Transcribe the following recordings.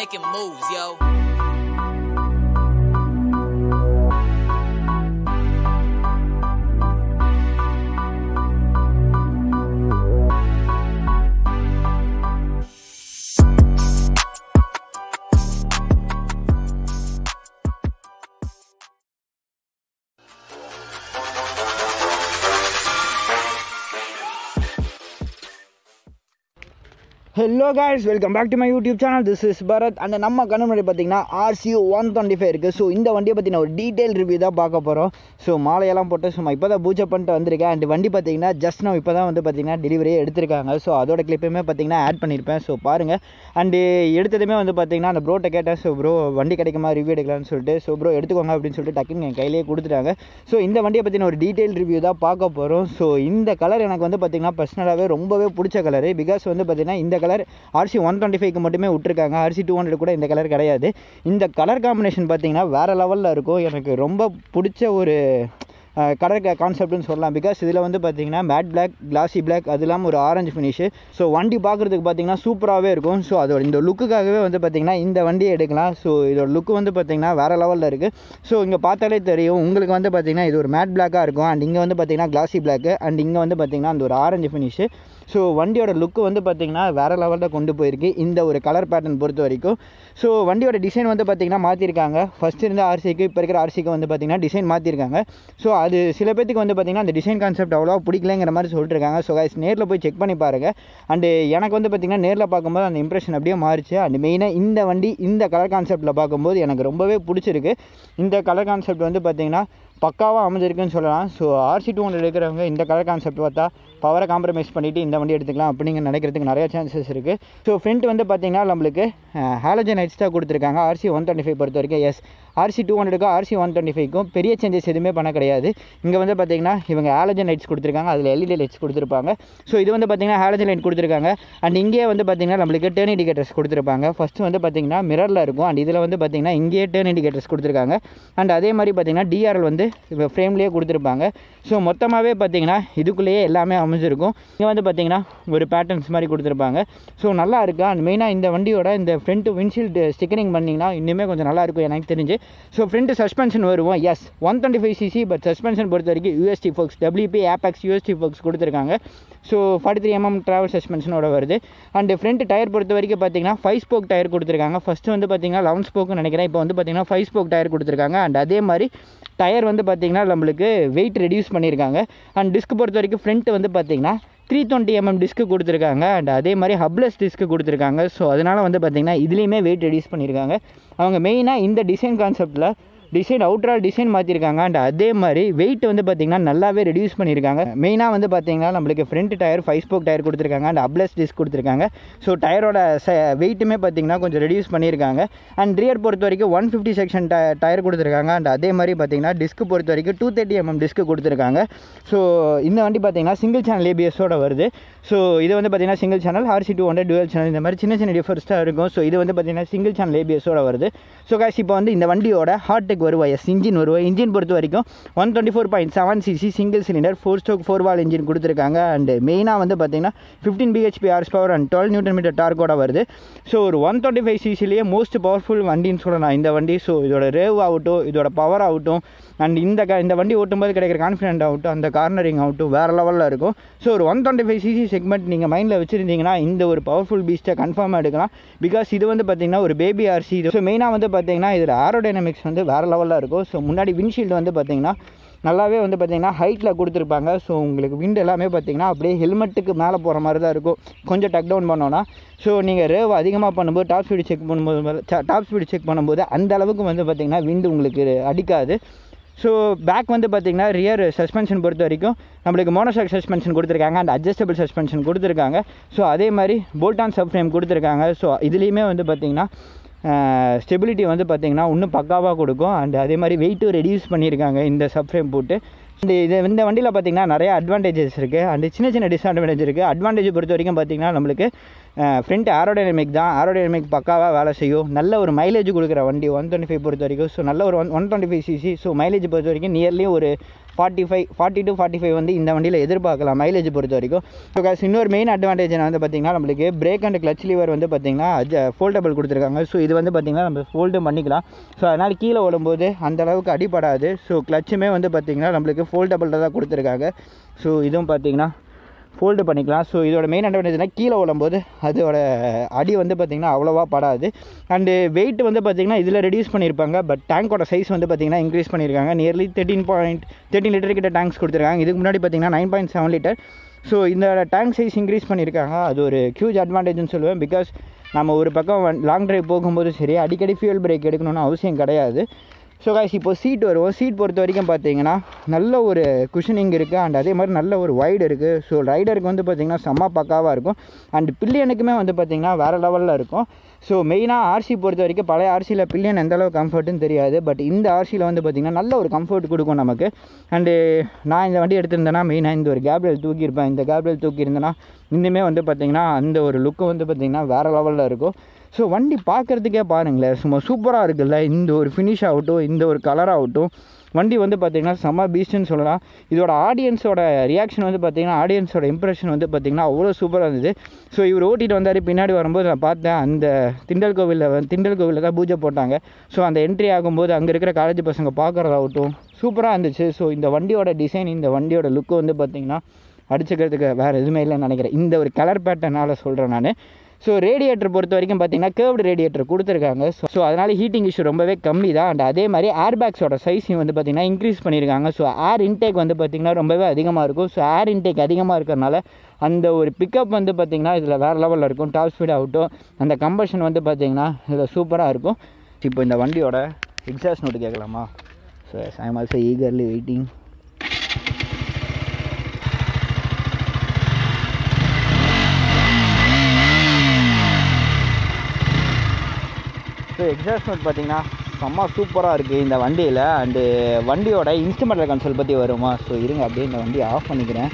making moves, yo. Hello guys. Welcome back to my YouTube channel this is Bharath and நம்ம கண்ணு முன்னாடி பார்த்தீங்கன்னா RC one twenty five இருக்குது so இந்த வண்டியை பற்றின ஒரு டீட்டெயில் ரிவ்யூ தான் பார்க்க போகிறோம் ஸோ மாலையெல்லாம் போட்டு சும்மா இப்போ தான் பூஜை பண்ணிட்டு வந்திருக்கேன். அண்ட் வண்டி பார்த்தீங்கன்னா ஜஸ்ட் நான் இப்போ தான் வந்து பார்த்தீங்கன்னா டெலிவரியே எடுத்திருக்காங்க. ஸோ அதோட கிளிப்பையுமே பார்த்தீங்கன்னா ஆட் பண்ணியிருப்பேன். ஸோ பாருங்கள் அண்டு எடுத்ததுமே வந்து பார்த்தீங்கன்னா அந்த ப்ரோட்ட கேட்டேன். ஸோ ப்ரோ வண்டி கிடைக்குமா? ரிவ்யூ எடுக்கலாம்னு சொல்லிட்டு. ஸோ ப்ரோ எடுத்துக்கோங்க அப்படின்னு சொல்லிட்டு டக்குன்னு என் கையிலேயே கொடுத்துட்டாங்க. ஸோ இந்த வண்டியை பற்றின ஒரு டீட்டெயில் ரிவ்யூ தான் பார்க்க போகிறோம் ஸோ இந்த கலர் எனக்கு வந்து பார்த்தீங்கன்னா பர்சனலாகவே ரொம்பவே பிடிச்ச கலரு பிகாஸ் வந்து பார்த்தீங்கன்னா இந்த கலர் ஆர்சி ஒன் டுவெண்ட்டி ஃபைவ்க்கு மட்டுமே விட்டுருக்காங்க. ஆர்சி டூ ஹண்ட்ரட் கூட இந்த கலர் கிடையாது. இந்த கலர் காம்பினேஷன் பார்த்தீங்கன்னா வேறு லெவலில் இருக்கும். எனக்கு ரொம்ப பிடிச்ச ஒரு கலர் கான்செப்ட்னு சொல்லலாம். பிகாஸ் இதில் வந்து பார்த்தீங்கன்னா மேட் பிளாக் கிளாசி பிளாக் அது இல்லாமல் ஒரு ஆரஞ்சு ஃபினிஷு ஸோ வண்டி பார்க்குறதுக்கு பார்த்தீங்கன்னா சூப்பராகவே இருக்கும். ஸோ அதோட இந்த லுக்குக்காகவே வந்து பார்த்திங்கன்னா இந்த வண்டியை எடுக்கலாம். ஸோ இதோட லுக்கு வந்து பார்த்தீங்கன்னா வேறு லெவலில் இருக்குது ஸோ இங்கே பார்த்தாலே தெரியும். உங்களுக்கு வந்து பார்த்திங்கன்னா இது ஒரு மேட் பிளாக்காக இருக்கும். அண்ட் இங்கே வந்து பார்த்தீங்கன்னா கிளாசி பிளாக் அண்ட் இங்கே வந்து பார்த்தீங்கன்னா அந்த ஒரு ஆரஞ்சு ஃபினிஷு ஸோ வண்டியோட லுக்கு வந்து பார்த்திங்கன்னா வேறு லெவலில் கொண்டு போயிருக்கு. இந்த ஒரு கலர் பேட்டர்ன் பொறுத்த வரைக்கும். ஸோ வண்டியோட டிசைன் வந்து பார்த்திங்கன்னா மாற்றிருக்காங்க ஃபஸ்ட் இருந்த ஆர்சிக்கு இப்போ இருக்கிற ஆர்சிக்கு வந்து பார்த்திங்கன்னா டிசைன் மாற்றிருக்காங்க ஸோ அது சில பேத்துக்கு வந்து பார்த்திங்கன்னா அந்த டிசைன் கான்செப்ட் அவ்வளோ பிடிக்கலங்கிற மாதிரி சொல்லிட்டுருக்காங்க. ஸோ கைஸ் நேரில் போய் செக் பண்ணி பாருங்கள் அண்டு எனக்கு வந்து பார்த்திங்கன்னா நேரில் பார்க்கும்போது அந்த இம்ப்ரெஷன் அப்படியே மாறிச்சு. அண்ட் மெயினாக இந்த வண்டி இந்த கலர் கான்செப்ட்டில் பார்க்கும்போது எனக்கு ரொம்பவே பிடிச்சிருக்கு. இந்த கலர் கான்செப்ட் வந்து பார்த்திங்கன்னா பக்காவாக அமைஞ்சிருக்குன்னு சொல்லலாம். ஸோ ஆர்சி டூ ஹண்ட்ரட் இருக்கிறவங்க இந்த கலர் கான்செப்ட் பார்த்தா பவரை காம்ப்ரமைஸ் பண்ணிவிட்டு இந்த வண்டி எடுத்துக்கலாம் அப்படிங்கிற நினைக்கிறதுக்கு நிறைய சான்சஸ் இருக்குது ஸோ ஃப்ரண்ட் வந்து பார்த்திங்கன்னா நம்மளுக்கு ஹாலஜன் ஹைட்ஸ் கொடுத்துருக்காங்க. ஆர்சி ஒன் டுவெண்ட்டி ஃபைவ் பொறுத்த வரைக்கும் எஸ் ஆர்சி டூ ஹண்ட்ரடுக்கும் ஆர்சி ஒன் டுவெண்ட்டி ஃபைவ்க்கும் பெரிய சேஞ்சஸ் எதுவுமே பண்ண கிடையாது. இங்கே வந்து பார்த்திங்கன்னா இவங்க ஹாலஜன் லைட்ஸ் கொடுத்துருக்காங்க. அதில் எல்இடி லைட்ஸ் கொடுத்துருப்பாங்க. ஸோ இது வந்து பார்த்திங்கன்னா ஹாலஜன் லைட் கொடுத்துருக்காங்க. அண்ட் இங்கே வந்து பார்த்திங்கன்னா நம்மளுக்கு டேர்ன் இண்டிகேட்டர்ஸ் கொடுத்துருப்பாங்க. ஃபஸ்ட்டு வந்து பார்த்திங்கன்னா மிரரில் இருக்கும். அண்ட் இதில் வந்து பார்த்திங்கன்னா இங்கேயே டேர்ன் இண்டிகேட்டர்ஸ் கொடுத்துருக்காங்க. அண்ட் அதே மாதிரி பார்த்திங்கன்னா டிஆர்எல் வந்து இப்போ ஃப்ரேம்லேயே கொடுத்துருப்பாங்க. ஸோ மொத்தமாகவே பார்த்திங்கன்னா இதுக்குள்ளேயே எல்லாமே அமைஞ்சிருக்கும். இங்கே வந்து பார்த்திங்கன்னா ஒரு பேட்டர்ன்ஸ் மாதிரி கொடுத்துருப்பாங்க. ஸோ நல்லா இருக்குது அண்ட் மெயினாக இந்த வண்டியோட இந்த ஃப்ரண்ட் விண்ட்ஷீல்டு ஸ்டிக்கரிங் பண்ணிங்கன்னா இன்னுமே கொஞ்சம் நல்லாயிருக்கும் எனக்கு தெரிஞ்சு. ஸோ ஃப்ரண்ட் சஸ்பென்ஷன் வருவோம் S one twenty five CC but suspension பொறுத்த வரைக்கும் USD forks WP Apex USD forks கொடுத்துருக்காங்க. So forty three MM travel சஸ்பென்ஷனோட வருது. அண்ட் ஃப்ரண்ட் டயர் பொறுத்த வரைக்கும் பார்த்தீங்கன்னா ஃபைவ் ஸ்போக் டயர் கொடுத்துருக்காங்க. ஃபஸ்ட்டு வந்து பார்த்தீங்கன்னா லெவன் ஸ்போக்குன்னு நினைக்கிறேன். இப்போ வந்து பார்த்தீங்கன்னா ஃபைவ் ஸ்போக் டயர் கொடுத்துருக்காங்க. அண்ட் அதே மாதிரி டயர் வந்து பார்த்தீங்கன்னா நம்மளுக்கு வெயிட் ரெடியூஸ் பண்ணியிருக்காங்க. அண்ட் டிஸ்க் பொறுத்த வரைக்கும் ஃப்ரண்ட் வந்து பார்த்தீங்கன்னா த்ரீ டுவெண்ட்டி எம்எம் டிஸ்க்கு கொடுத்துருக்காங்க. அண்ட் அதே மாதிரி ஹப்லெஸ் டிஸ்க்கு கொடுத்துருக்காங்க. ஸோ அதனால் வந்து பார்த்திங்கன்னா இதுலேயுமே வெயிட் ரெடியூஸ் பண்ணியிருக்காங்க அவங்க மெயினாக இந்த டிசைன் கான்செப்ட்டில் டிசைன் அவுட்ரால் டிசைன் மாற்றிருக்காங்க அண்ட் அதே மாதிரி வெயிட் வந்து பார்த்திங்கன்னா நல்லாவே ரெடியூஸ் பண்ணியிருக்காங்க மெயினாக வந்து பார்த்திங்கன்னா நம்மளுக்கு front tyre five spoke tyre கொடுத்துருக்காங்க. அண்ட் அப்ளஸ் டிஸ்க் கொடுத்துருக்காங்க. ஸோ டயரோட ச வெயிட்டுமே பார்த்திங்கன்னா கொஞ்சம் ரெடியூஸ் பண்ணியிருக்காங்க அண்ட் ரியர் பொறுத்த வரைக்கும் ஒன் ஃபிஃப்டி செக்ஷன் ட டயர் கொடுத்துருக்காங்க. அண்ட் அதே மாதிரி பார்த்திங்கன்னா டிஸ்க் பொறுத்த வரைக்கும் two thirty MM mm disc கொடுத்துருக்காங்க. ஸோ இந்த வண்டி பார்த்திங்கன்னா சிங்கிள் சேனல் ஏபிஎஸோட வருது. ஸோ இது வந்து பார்த்திங்கன்னா single channel RC two hundred dual channel இந்த மாதிரி சின்ன சின்ன டிஃபர்ஸ் தான் இருக்கும். ஸோ இது வந்து பார்த்திங்கன்னா சிங்கிள் சேனல் ஏபிஎஸோட வருது. ஸோ காஸ் இப்போ வந்து இந்த வண்டியோட ஹார்டெக் வருவா எஸ் இன்ஜின் வருவா இன்ஜின் பொறுத்த வரைக்கும் one twenty four point seven cc single cylinder four stroke four valve engine கொடுத்துருக்காங்க அண்ட் மெயினாக வந்து பார்த்திங்கன்னா fifteen BHP hours power and twelve newton metre டார்கோட வருது. ஸோ ஒரு ஒன் டுவெண்ட்டி ஃபைவ் சிசிலேயே மோஸ்ட் பவர்ஃபுல் வண்டின்னு சொல்லலாம். இந்த வண்டி ஸோ இதோட ரேவ் ஆகட்டும் இதோட பவர் ஆகட்டும் அண்ட் இந்த க இந்த வண்டி ஓட்டும்போது கிடைக்கிற கான்ஃபிடென்ட் ஆகட்டும் அந்த கார்னரிங் ஆகட்டும் வேறு லெவலில் இருக்கும். ஸோ ஒரு one twenty five cc segment நீங்கள் மைண்டில் வச்சுருந்தீங்கன்னா இந்த ஒரு பவர்ஃபுல் பீஸ்ட்டை கன்ஃபார்மாக எடுக்கலாம். பிகாஸ் இது வந்து பார்த்திங்கன்னா ஒரு பேபி ஆர்சி இது ஸோ மெயினாக வந்து பார்த்திங்கன்னா இதில் ஏரோடைனமிக்ஸ் வந்து வேறு லெவலில் இருக்கும். ஸோ முன்னாடி விண்ட்ஷீல்டு வந்து பார்த்திங்கன்னா நல்லாவே வந்து பார்த்திங்கன்னா ஹைட்டில் கொடுத்துருப்பாங்க. ஸோ உங்களுக்கு விண்ட் எல்லாமே பார்த்திங்கன்னா அப்படியே ஹெல்மெட்டுக்கு மேலே போகிற மாதிரி தான் இருக்கும். கொஞ்சம் டக் டவுன் பண்ணோன்னா ஸோ நீங்கள் ரேவ் அதிகமாக பண்ணும்போது டாப் ஸ்பீடு செக் பண்ணும்போது டாப் ஸ்பீடு செக் பண்ணும்போது அந்த அளவுக்கு வந்து பார்த்திங்கன்னா விண்டு உங்களுக்கு அடிக்காது. ஸோ பேக் வந்து பார்த்திங்கன்னா ரியர் சஸ்பென்ஷன் பொறுத்த வரைக்கும் நம்மளுக்கு மோனோசாக் சஸ்பென்ஷன் கொடுத்துருக்காங்க அண்ட் அட்ஜஸ்டபிள் சஸ்பென்ஷன் கொடுத்துருக்காங்க. ஸோ அதே மாதிரி போல்டான் சப் ஃப்ரேம் கொடுத்துருக்காங்க. ஸோ இதுலேயுமே வந்து பார்த்திங்கன்னா ஸ்டெபிலிட்டி வந்து பார்த்திங்கன்னா இன்னும் பக்காவாக கொடுக்கும். அண்ட் அதே மாதிரி வெயிட்டும் ரெடியூஸ் பண்ணியிருக்காங்க இந்த சப் ஃப்ரேம் போட்டு. இந்த இது இந்த வண்டியில் பார்த்திங்கன்னா நிறைய அட்வான்டேஜஸ் இருக்குது அண்ட் சின்ன சின்ன டிஸ்அட்வான்டேஜ் இருக்குது அட்வான்டேஜ் பொறுத்த வரைக்கும் பார்த்திங்கன்னா நம்மளுக்கு ஃப்ரண்ட் ஆரோடைனமிக் தான். ஆரோடைனமிக் பக்காவாக வேலை செய்யும். நல்ல ஒரு மைலேஜ் கொடுக்குற வண்டி ஒன் டுவெண்ட்டி ஃபைவ் பொறுத்த வரைக்கும். ஸோ நல்ல ஒரு one one twenty five cc so mileage பொறுத்த வரைக்கும் நியர்லி ஒரு forty five forty to forty five வந்து இந்த வண்டியில் எதிர்பார்க்கலாம் மைலேஜ் பொறுத்த வரைக்கும். ஸோ கஸ் இன்னொரு மெயின் அட்வான்டேஜ் வந்து பார்த்திங்கன்னா நம்மளுக்கு பிரேக் அண்ட் கிளச் லிவர் வந்து பார்த்திங்கன்னா ஃபோல்டபுள் கொடுத்துருக்காங்க. ஸோ இது வந்து பார்த்திங்கன்னா நம்ம ஃபோல்டும் பண்ணிக்கலாம். ஸோ அதனால் கீழே ஓடும்போது அந்தளவுக்கு அடிபடாது. ஸோ கிளச்சுமே வந்து பார்த்திங்கன்னா நம்மளுக்கு ஃபோல்டபுளில் தான் கொடுத்துருக்காங்க. ஸோ இதுவும் பார்த்திங்கன்னா ஃபோல்டு பண்ணிக்கலாம். ஸோ இதோட மெயின் அட்வான்டேஜ்னா கீழே விழும்போது அதோட அடி வந்து பார்த்திங்கன்னா அவ்வளோவா படாது. அண்டு வெயிட் வந்து பார்த்திங்கன்னா இதில் ரெடியூஸ் பண்ணியிருப்பாங்க பட் டேங்கோட சைஸ் வந்து பார்த்திங்கன்னா இன்க்ரீஸ் பண்ணியிருக்காங்க nearly thirteen point thirteen litre கிட்ட டேங்க்ஸ் கொடுத்துருக்காங்க. இதுக்கு முன்னாடி பார்த்திங்கன்னா nine point seven litre so இந்த டேங்க் சைஸ் இன்க்ரீஸ் பண்ணியிருக்காங்க அது ஒரு ஹியூஜ் அட்வான்டேஜ்னு சொல்லுவேன். பிகாஸ் நம்ம ஒரு பக்கம் லாங் ட்ரைவ் போகும்போது சரி அடிக்கடி ஃபியூல் பிரேக் எடுக்கணும்னு அவசியம் கிடையாது. ஸோ காய்ஸ் இப்போ சீட் வருவோம். சீட் பொறுத்த வரைக்கும் பார்த்தீங்கன்னா நல்ல ஒரு குஷனிங் இருக்குது அண்ட் அதே மாதிரி நல்ல ஒரு வைடு இருக்குது ஸோ ரைடருக்கு வந்து பார்த்திங்கன்னா செம்ம பக்காவாக இருக்கும். அண்ட் பில்லியனுக்குமே வந்து பார்த்திங்கன்னா வேறு லெவலில் இருக்கும். ஸோ மெயினாக ஆர்சி பொறுத்த வரைக்கும் பழைய ஆர்சியில் பில்லியன் எந்த அளவு தெரியாது. பட் இந்த ஆர்சியில் வந்து பார்த்திங்கன்னா நல்ல ஒரு கம்ஃபர்ட் கொடுக்கும் நமக்கு. அண்டு நான் இந்த வண்டி எடுத்திருந்தேன்னா மெயினாக இந்த ஒரு கேப்ரியல் தூக்கியிருப்பேன். இந்த கேப்ரியல் தூக்கியிருந்தேன்னா இன்னுமே வந்து பார்த்திங்கன்னா அந்த ஒரு லுக்கு வந்து பார்த்திங்கன்னா வேறு லெவலில் இருக்கும். ஸோ வண்டி பார்க்குறதுக்கே பாருங்களேன் சும்மா சூப்பராக இருக்குல்ல. இந்த ஒரு ஃபினிஷ் ஆகட்டும் இந்த ஒரு கலர் ஆகட்டும் வண்டி வந்து பார்த்திங்கன்னா செம்ம பீஸ்ட்னு சொல்லலாம். இதோட ஆடியன்ஸோட ரியாக்ஷன் வந்து பார்த்திங்கன்னா ஆடியன்ஸோட இம்ப்ரெஷன் வந்து பார்த்திங்கன்னா அவ்வளோ சூப்பராக இருந்தது. ஸோ இவர் ஓட்டிகிட்டு வந்தார் பின்னாடி வரும்போது நான் பார்த்தேன் அந்த திண்டல் கோவிலில் திண்டல் கோவிலில் தான் பூஜை போட்டாங்க. ஸோ அந்த என்ட்ரி ஆகும்போது அங்கே இருக்கிற காலேஜ் பசங்க பார்க்குறதாகட்டும் சூப்பராக இருந்துச்சு. ஸோ இந்த வண்டியோட டிசைன் இந்த வண்டியோட லுக்கு வந்து பார்த்திங்கன்னா அடிச்சுக்கிறதுக்கு வேறு எதுவுமே இல்லைன்னு நினைக்கிறேன். இந்த ஒரு கலர் பேட்டர்னால் சொல்கிறேன் நான். ஸோ ரேடியேட்டர் பொறுத்த வரைக்கும் பார்த்தீங்கன்னா கேர்வ்டு ரேடியேட்டர் கொடுத்துருக்காங்க. ஸோ அதனால் ஹீட்டிங் இஷ்யூ ரொம்பவே கம்மி தான் அண்ட் அதே மாதிரி ஏர் பேக்ஸோட சைஸையும் வந்து பார்த்திங்கன்னா இன்க்ரீஸ் பண்ணியிருக்காங்க. ஸோ ஏர் இன்டேக் வந்து பார்த்திங்கன்னா ரொம்பவே அதிகமாக இருக்கும். ஸோ ஏர் இன்டேக் அதிகமாக இருக்கிறனால அந்த ஒரு பிக்கப் வந்து பார்த்திங்கன்னா இதில் வேறு லெவலில் இருக்கும். டாப் ஸ்பீட் ஆகட்டும். அந்த கம்பஷன் வந்து பார்த்திங்கன்னா இதில் சூப்பராக இருக்கும். இப்போ இந்த வண்டியோட எக்ஸாஸ்ட் நோட்டு கேட்கலாமா? So I'm also eagerly waiting excitement exhaust பார்த்தீங்கன்னா செம்ம சூப்பராக இருக்குது இந்த வண்டியில் அண்டு வண்டியோட இன்ஸ்ட்ருமெண்டல் கன்சோல் பற்றி வருமா? ஸோ இருங்க அப்படியே இந்த வண்டியை ஆஃப் பண்ணிக்கிறேன்.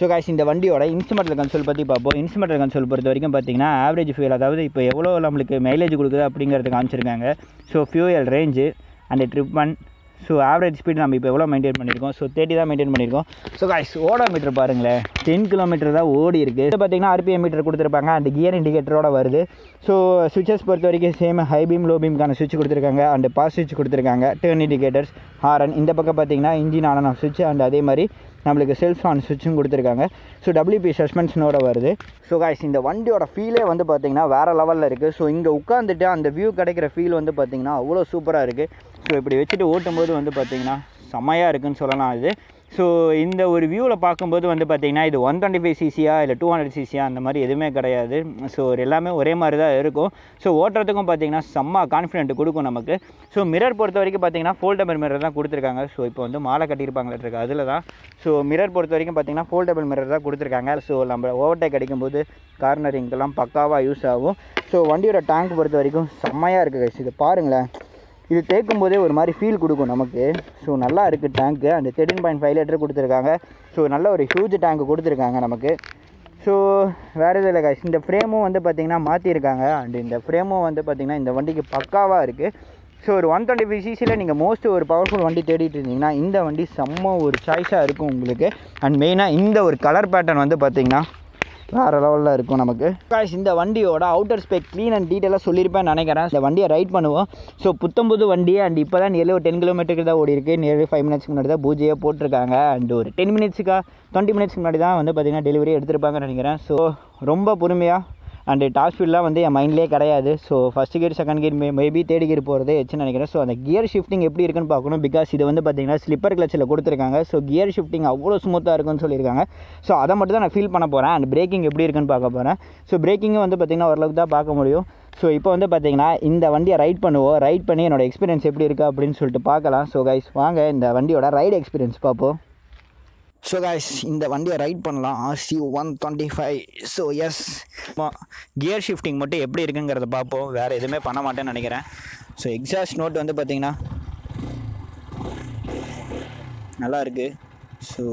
ஸோ காய்ஸ் இந்த வண்டியோட இன்ஸ்ட்ருமெண்டல் கன்சோல் பற்றி பார்ப்போம். இன்ஸ்ட்ருமெண்டல் கன்சோல் பொறுத்த வரைக்கும் பார்த்தீங்கன்னா ஆவரேஜ் ஃபியூல் அதாவது இப்போ எவ்வளோ நம்மளுக்கு மைலேஜ் கொடுக்குது அப்படிங்கிறது காமிச்சிருக்காங்க. ஸோ ஃபியூயல் ரேஞ்சு அண்ட் ட்ரிப்மன் ஸோ ஆவரேஜ் ஸ்பீடு நம்ம இப்போ எவ்வளோ மெயின்டைன் பண்ணியிருக்கோம்? ஸோ தேர்ட்டி தான் மெயின்டைன் பண்ணியிருக்கோம். ஸோ காய்ஸ் ஓடோ மீட்டர் பாருங்களேன். டென் கிலோமீட்டர் தான் ஓடி இருக்குது இது பார்த்தீங்கன்னா ஆர்பிஎம் மீட்டர் கொடுத்துருப்பாங்க. அண்ட் கியர் இண்டிகேட்டரோட வருது. ஸோ சுவிச்சஸ் பொறுத்த வரைக்கும் சேம் ஹை பீம் லோ பீம்க்கான சுவிட்ச் கொடுத்துருக்காங்க. அண்ட் பாஸ் சுவிட்ச் கொடுத்துருக்காங்க. டேர்ன் இண்டிகேட்டர்ஸ் ஹாரன் இந்த பக்கம் பார்த்தீங்கன்னா இன்ஜின் ஆன் ஆஃப் சுவிட்ச் அண்ட் அதே மாதிரி நம்மளுக்கு செல்ஃப் ஆன் சுவிட்சும் கொடுத்துருக்காங்க. ஸோ டபிள்யூபி சஸ்பென்ஷனோட வருது. ஸோ காய்ஸ் இந்த வண்டியோட ஃபீலே வந்து பார்த்தீங்கன்னா வேறு லெவலில் இருக்குது ஸோ இங்கே உட்காந்துட்டு அந்த வியூ கிடைக்கிற ஃபீல் வந்து பார்த்திங்கன்னா அவ்வளோ சூப்பராக இருக்குது ஸோ இப்படி வச்சுட்டு ஓட்டும்போது வந்து பார்த்திங்கன்னா செம்மையாக இருக்குன்னு சொல்லலாம் இது. ஸோ இந்த ஒரு வியூவில் பார்க்கும்போது வந்து பார்த்தீங்கன்னா இது ஒன் டுவெண்ட்டி ஃபைவ் சிசியா இல்லை டூ ஹண்ட்ரட் சிசியா அந்த மாதிரி எதுவுமே கிடையாது. ஸோ எல்லாமே ஒரே மாதிரி தான் இருக்கும். ஸோ ஓட்டுறதுக்கும் பார்த்தீங்கன்னா செம்ம கான்ஃபிடென்ட் கொடுக்கும் நமக்கு. ஸோ மிரர் பொறுத்த வரைக்கும் பார்த்தீங்கன்னா ஃபோல்டபிள் மிரர் தான் கொடுத்துருக்காங்க. ஸோ இப்போ வந்து மாலை கட்டியிருப்பாங்களே இருக்குது அதில் தான். ஸோ மிரர் பொறுத்த வரைக்கும் பார்த்தீங்கன்னா ஃபோல்டபிள் மிரர் தான் கொடுத்துருக்காங்க. ஸோ நம்ம ஓவர்டேக் அடிக்கும்போது கார்னரிங்கெல்லாம் பக்காவாக யூஸ் ஆகும். ஸோ வண்டியோட டேங்க் பொறுத்த வரைக்கும் செம்மையாக இருக்குது இது பாருங்களேன். இது தேய்க்கும் போதே ஒரு மாதிரி ஃபீல் கொடுக்கும் நமக்கு. ஸோ நல்லா இருக்குது டேங்க்கு அந்த தேர்ட்டின் பாயிண்ட் ஃபைவ் லிட்டர் கொடுத்துருக்காங்க. ஸோ நல்ல ஒரு ஹியூஜ் டேங்க் கொடுத்துருக்காங்க நமக்கு. ஸோ வேறு எதுவும் இல்லை guys. இந்த ஃப்ரேமும் வந்து பார்த்திங்கன்னா மாற்றிருக்காங்க அண்ட் இந்த ஃப்ரேமும் வந்து பார்த்திங்கன்னா இந்த வண்டிக்கு பக்காவாக இருக்குது ஸோ ஒரு ஒன் டுவெண்ட்டி ஃபைவ் சிசியில் நீங்கள் மோஸ்ட் ஒரு பவர்ஃபுல் வண்டி தேடிட்டு இருந்தீங்கன்னா இந்த வண்டி செம்ம ஒரு சாய்ஸாக இருக்கும் உங்களுக்கு. அண்ட் மெயினாக இந்த ஒரு கலர் பேட்டர்ன் வந்து பார்த்திங்கன்னா வேறு லெவலில் இருக்கும் நமக்கு. காய்ஸ் இந்த வண்டியோட அவுட்டர் ஸ்பெக் க்ளீன் அண்ட் டீட்டெயிலாக சொல்லியிருப்பேன் நினைக்கிறேன். இந்த வண்டியை ரைட் பண்ணுவோம். ஸோ புத்தம்புது வண்டி அண்ட் இப்போ தான் நியர்லி ஒரு டென் கிலோமீட்டருக்கு தான் ஓடி இருக்கு. நியர்லி ஃபைவ் மினிட்ஸ்க்கு முன்னாடி தான் பூஜையை போட்டிருக்காங்க. அண்ட் ஒரு டென் மினிட்ஸுக்காக டுவெண்ட்டி மினிட்ஸ்க்கு முன்னாடி தான் வந்து பார்த்திங்கன்னா டெலிவரி எடுத்திருப்பாங்கன்னு நினைக்கிறேன். ஸோ ரொம்ப பொறுமையாக அண்டு டாப் ஸ்பீட்லாம் வந்து என் மைண்ட்லேயே கிடையாது. So first gear second gear may maybe third gear போகிறதே வச்சுன்னு நினைக்கிறேன். ஸோ அந்த கியர் ஷிஃப்டிங் எப்படி இருக்குன்னு பார்க்கணும். பிகாஸ் இது வந்து பார்த்தீங்கன்னா ஸ்லிப்பர் கிளச்சில் கொடுத்துருக்காங்க. ஸோ கியர் ஷிஃப்டிங் அவ்வளோ ஸ்மூத்தாக இருக்குன்னு சொல்லியிருக்காங்க. ஸோ அதை மட்டும் தான் நான் ஃபீல் பண்ண போகிறேன் அண்ட் பிரேக்கிங் எப்படி இருக்குன்னு பார்க்க போகிறேன் ஸோ பிரேக்கிங்கும் வந்து பார்த்திங்கன்னா ஓரளவுக்கு தான் பார்க்க முடியும். ஸோ இப்போ வந்து பார்த்தீங்கன்னா இந்த வண்டியை ரைட் பண்ணுவோம் ரைட் பண்ணி என்னோடய எக்ஸ்பீரியன்ஸ் எப்படி இருக்குது அப்படின்னு சொல்லிட்டு பார்க்கலாம். ஸோ கைஸ் வாங்க இந்த வண்டியோட ரைடு எக்ஸ்பீரியன்ஸ் பார்ப்போம். ஸோ காய்ஸ் இந்த வண்டியை ரைட் பண்ணலாம். RC one twenty five so yes gear shifting மட்டும் எப்படி இருக்குங்கிறத பார்ப்போம். வேறு எதுவுமே பண்ண மாட்டேன்னு நினைக்கிறேன். ஸோ எக்ஸாஸ்ட் நோட் வந்து பார்த்திங்கன்னா நல்லா இருக்குது ஸோ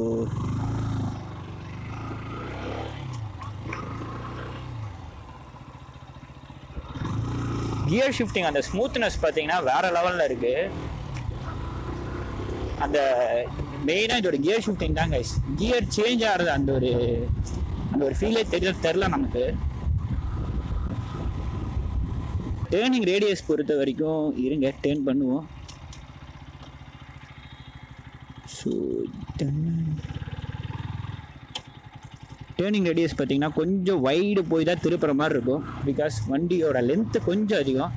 கியர் ஷிஃப்டிங் அந்த ஸ்மூத்னஸ் பார்த்தீங்கன்னா வேறு லெவலில் இருக்குது அந்த மெயினாக இதோட கியர் ஷிஃப்டிங் தான் கைஸ் கியர் சேஞ்ச் ஆகிறது அந்த ஒரு அந்த ஒரு ஃபீலே தெரியல தெரில நமக்கு. டேர்னிங் ரேடியஸ் பொறுத்த வரைக்கும் இருங்க டேர்ன் பண்ணுவோம். ஸோ டேர்னிங் ரேடியஸ் பார்த்தீங்கன்னா கொஞ்சம் வைடு போய் தான் திருப்புற மாதிரி இருக்கும். பிகாஸ் வண்டியோட லென்த்து கொஞ்சம் அதிகம்.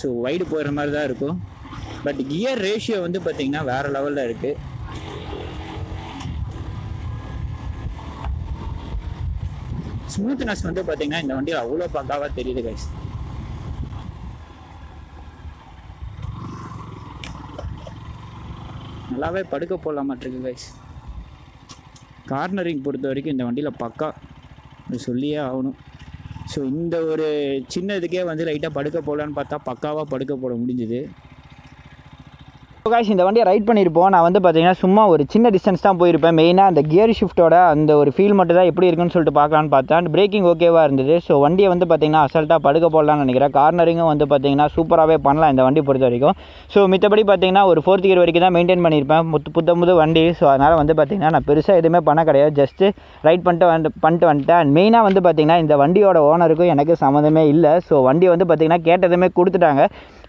ஸோ வைடு போகிற மாதிரி தான் இருக்கும். பட் கியர் ரேஷியோ வந்து பார்த்தீங்கன்னா வேறு லெவலில் இருக்குது ஸ்மூத்னஸ் வந்து பார்த்தீங்கன்னா இந்த வண்டியில் அவ்வளோ பக்காவாக தெரியுது கைஸ் நல்லாவே படுக்க போடலாமாட்டிருக்கு கைஸ் கார்னரிங் பொறுத்த வரைக்கும் இந்த வண்டியில் பக்கா. சொல்லியே ஆகணும். ஸோ இந்த ஒரு சின்ன இதுக்கே வந்து லைட்டாக படுக்க போடலான்னு பார்த்தா பக்காவாக படுக்க போட முடிஞ்சுது. காய்ஸ் இந்த வண்டியை ரைட் பண்ணியிருப்போம் நான் வந்து பார்த்தீங்கன்னா சும்மா ஒரு சின்ன டிஸ்டன்ஸ் தான் போயிருப்பேன். மெயினாக அந்த கியர் ஷிஃப்ட்டோட அந்த ஒரு ஃபீல் மட்டும் தான் எப்படி இருக்குன்னு சொல்லிட்டு பார்க்கலான்னு பார்த்தேன். பிரேக்கிங் ஓகேவாக இருந்தது. ஸோ வண்டியை வந்து பார்த்தீங்கன்னா அசல்ட்டாக படுக்க போடலாம்னு நினைக்கிறேன். கார்னரிங்கும் வந்து பார்த்தீங்கன்னா சூப்பராகவே பண்ணலாம் இந்த வண்டி பொறுத்த வரைக்கும். ஸோ மித்தபடி பார்த்தீங்கன்னா ஒரு ஃபோர்த் கியர் வரைக்கும் தான் மெயின்டைன் பண்ணியிருப்பேன். முத்து புத்த புது வண்டி. ஸோ அதனால் வந்து பார்த்தீங்கன்னா நான் பெருசாக எதுவுமே பண்ண கிடையாது. ஜஸ்ட்டு ரைட் பண்ணிட்டு வந்து பண்ணிட்டு வந்துட்டேன். மெயினாக வந்து பார்த்தீங்கன்னா இந்த வண்டியோட ஓனருக்கும் எனக்கு சம்மந்தமே இல்லை. ஸோ வண்டி வந்து பார்த்தீங்கன்னா கேட்டதுமே கொடுத்துட்டாங்க.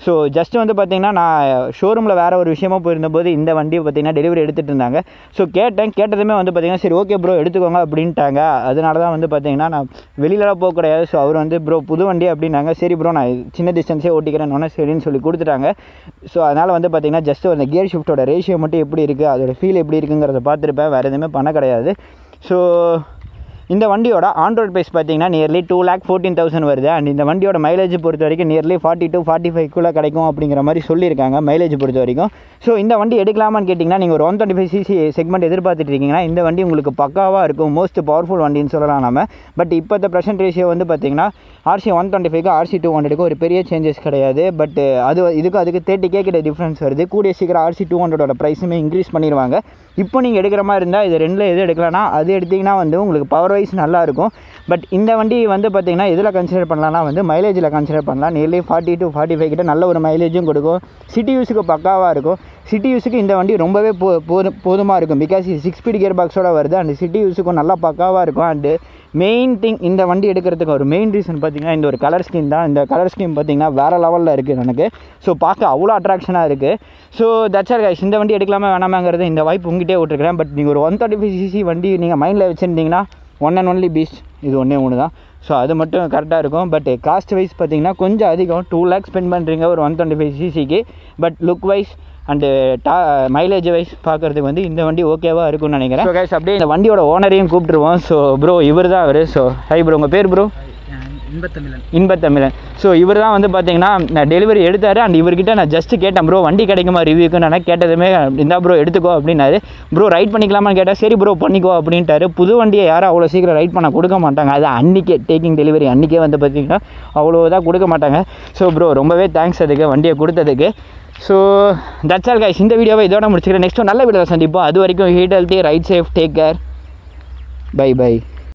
ஸோ ஜஸ்ட் வந்து பார்த்தீங்கன்னா நான் ஷோரூமில் வேறு ஒரு விஷயமா போயிருந்தபோது இந்த வண்டியை பார்த்தீங்கன்னா டெலிவரி எடுத்துகிட்டு இருந்தாங்க. ஸோ கேட்டேன். கேட்டதுமே வந்து பார்த்தீங்கன்னா சரி ஓகே ப்ரோ எடுத்துக்கோங்க அப்படின்ட்டாங்க. அதனால தான் வந்து பார்த்தீங்கன்னா நான் வெளியிலலாம் போக கிடையாது ஸோ அவர் வந்து ப்ரோ புது வண்டி அப்படின்னாங்க. சரி ப்ரோ நான் சின்ன டிஸ்டன்ஸே ஓட்டிக்கிறேன். சரின்னு சொல்லி கொடுத்துட்டாங்க. ஸோ அதனால் வந்து பார்த்தீங்கன்னா ஜஸ்ட் அந்த கியர் ஷிஃப்ட்டோட ரேஷியோ மட்டும் எப்படி இருக்குது அதோட ஃபீல் எப்படி இருக்குங்கிறத பார்த்துருப்பேன். வேறு எதுவுமே பண்ண கிடையாது. ஸோ இந்த வண்டியோட ஆண்ட்ராய்ட் ப்ரைஸ் பார்த்தீங்கன்னா nearly two lakh fourteen thousand வருது. அண்ட் இந்த வண்டியோட மைலேஜ் பொறுத்த வரைக்கும் நியர்லி ஃபார்ட்டி டூ ஃபார்ட்டி ஃபைவ்க்குள்ளே கிடைக்கும் அப்படிங்கிற மாதிரி சொல்லியிருக்காங்க மைலேஜ் பொறுத்த வரைக்கும். ஸோ இந்த வண்டி எடுக்கலாமான்னு கேட்டிங்கன்னா நீங்கள் ஒரு one twenty five CC segment எதிர்பார்த்துட்டு இருக்கீங்கன்னா இந்த வண்டி உங்களுக்கு பக்காவாக இருக்கும். மோஸ்ட் பவர்ஃபுல் வண்டின்னு சொல்லலாம் நம்ம பட் இப்போத்த ப்ரெசென்ட் ரேஷியோ வந்து பார்த்தீங்கன்னா ஆர்சி ஒன் டுவெண்ட்டி ஃபைவ்க்கு ஆர்சி டூ ஹண்ட்ரடுக்கு ஒரு பெரிய சேஞ்சஸ் கிடையாது. பட் அது இதுக்கு அதுக்கு தேர்ட்டி கே கிட்ட டிஃப்ரென்ஸ் வருது. கூடிய சீக்கிரம் ஆர்சி டூ ஹண்ட்ரடோட ப்ரைஸுமே இன்க்ரீஸ் பண்ணிடுவாங்க. இப்போ நீங்கள் எடுக்கிற மாதிரி இருந்தால் இது ரெண்டில் எது எடுக்கலாம்னா அது எடுத்திங்கன்னா வந்து உங்களுக்கு பவர் வைஸ் நல்லாயிருக்கும். பட் இந்த வண்டி வந்து பார்த்தீங்கன்னா எதில் கன்சிடர் பண்ணலாம்னா வந்து மைலேஜில் கன்சிடர் பண்ணலாம். Nearly forty to forty five கிட்ட நல்ல ஒரு மைலேஜும் கொடுக்கும். சிட்டி யூஸுக்கு பக்காவாக இருக்கும். சிட்டி யூஸுக்கு இந்த வண்டி ரொம்பவே போ போது போதுமாக இருக்கும். பிகாஸ் சிக்ஸ் ஸ்பீட் கியர் பாக்ஸோட வருது. அண்ட் சிட்டி யூஸுக்கும் நல்லா பக்காவாக இருக்கும். அண்டு மெயின் திங் இந்த வண்டி எடுக்கிறதுக்கு ஒரு மெயின் ரீசன் பார்த்தீங்கன்னா இந்த ஒரு கலர் ஸ்கீம் தான். இந்த கலர் ஸ்கீம் பார்த்தீங்கன்னா வேறு லெவலில் இருக்குது எனக்கு. ஸோ பார்க்க அவ்வளோ அட்ராக்ஷனாக இருக்குது ஸோ தட்ஸ் கைஸ் இந்த வண்டி எடுக்கலாமா வேணாமாங்கிறது இந்த வாய்ப்பு உங்ககிட்டே விட்டுருக்கிறேன். பட் நீங்கள் ஒரு ஒன் தேர்ட்டி ஃபைவ் சிசி வண்டி நீங்கள் மைண்டில் வச்சுருந்தீங்கன்னா ஒன் அண்ட் ஒன்லி பீஸ்ட் இது ஒன்றே ஒன்று தான் ஸோ அது மட்டும் கரெக்டாக இருக்கும். பட் காஸ்ட் வைஸ் பார்த்தீங்கன்னா கொஞ்சம் அதிகம். டூ லேக்ஸ் ஸ்பெண்ட் பண்ணுறீங்க ஒரு one twenty five சிசிக்கு but look wise and the mileage wise பார்க்குறதுக்கு வந்து இந்த வண்டி ஓகேவாக இருக்கும்னு நினைக்கிறேன். ஸோ கைஸ் அப்படியே இந்த வண்டியோட ஓனரையும் கூப்பிட்டுருவோம். ஸோ ப்ரோ இவர் தான் அவர். ஸோ ஹை ப்ரோ உங்கள் பேர் ப்ரோ இன்பத்தமிழன். இன்பத்தமிழன். ஸோ இவர் தான் வந்து பார்த்தீங்கன்னா நான் டெலிவரி எடுத்தார். அண்ட் இவர்கிட்ட நான் ஜஸ்ட் கேட்டேன் ப்ரோ வண்டி கிடைக்குமா? ரிவ்யூக்கு நான் கேட்டதுமே இருந்தால் ப்ரோ எடுத்துக்கோ அப்படின்னாரு. ப்ரோ ரைட் பண்ணிக்கலாமான்னு கேட்டால் சரி ப்ரோ பண்ணிக்கோ அப்படின்ட்டாரு. புது வண்டியை யாரும் அவ்வளோ சீக்கிரம் ரைட் பண்ண கொடுக்க மாட்டாங்க. அது அன்றைக்கே டேக்கிங் டெலிவரி அன்றைக்கே வந்து பார்த்தீங்கன்னா அவ்வளோ இதாக கொடுக்க மாட்டாங்க. ஸோ ப்ரோ ரொம்பவே தேங்க்ஸ் அதுக்கு வண்டியை கொடுத்ததுக்கு. ஸோ தட்ஸ் ஆல் கைஸ் இந்த வீடியோவை இதோட முடிச்சுக்கிறேன். நெக்ஸ்ட் நல்ல வீடியோ சந்திப்போம். அது வரைக்கும் eat healthy ride safe take care bye bye